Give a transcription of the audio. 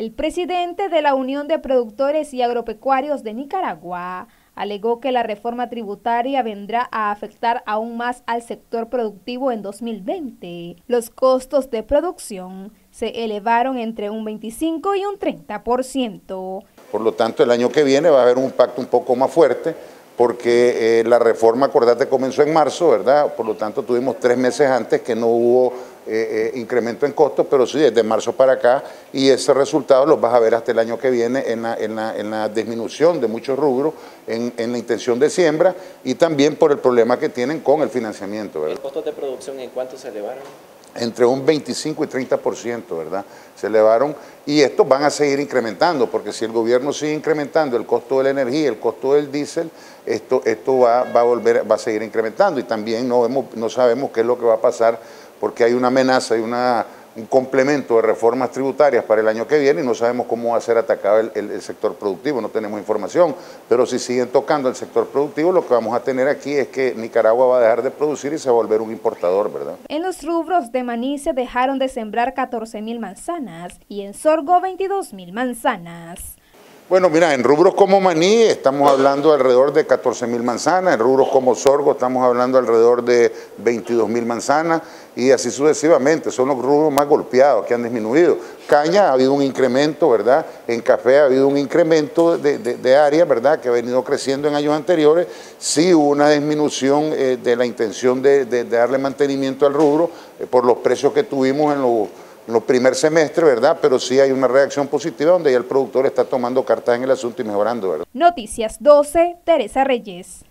El presidente de la Unión de Productores y Agropecuarios de Nicaragua alegó que la reforma tributaria vendrá a afectar aún más al sector productivo en 2020. Los costos de producción se elevaron entre un 25 y un 30%. Por lo tanto, el año que viene va a haber un impacto un poco más fuerte porque eh, la reforma, acordate, comenzó en marzo, ¿verdad? Por lo tanto, tuvimos tres meses antes que no hubo eh, eh, incremento en costos, pero sí desde marzo para acá, y ese resultado los vas a ver hasta el año que viene en la, disminución de muchos rubros, en, la intención de siembra y también por el problema que tienen con el financiamiento. ¿verdad? ¿Los costos de producción en cuánto se elevaron? entre un 25 y 30%, ¿verdad? Se elevaron y estos van a seguir incrementando, porque si el gobierno sigue incrementando el costo de la energía, el costo del diésel, esto, esto va, va, a volver, va a seguir incrementando y también no, vemos, no sabemos qué es lo que va a pasar porque hay una amenaza y una, un complemento de reformas tributarias para el año que viene y no sabemos cómo va a ser atacado el, sector productivo, no tenemos información, pero si siguen tocando el sector productivo, lo que vamos a tener aquí es que Nicaragua va a dejar de producir y se va a volver un importador, ¿verdad? En los rubros de maní se dejaron de sembrar 14 mil manzanas y en sorgo 22 mil manzanas. Bueno, mira, en rubros como maní estamos hablando alrededor de 14 mil manzanas, en rubros como sorgo estamos hablando alrededor de 22 mil manzanas y así sucesivamente, son los rubros más golpeados que han disminuido. Caña ha habido un incremento, ¿verdad? En café ha habido un incremento de, área, ¿verdad? Que ha venido creciendo en años anteriores. Sí hubo una disminución eh, de la intención de, darle mantenimiento al rubro eh, por los precios que tuvimos en los los primer semestre, ¿verdad? Pero sí hay una reacción positiva donde ya el productor está tomando cartas en el asunto y mejorando, ¿verdad? Noticias 12, Teresa Reyes.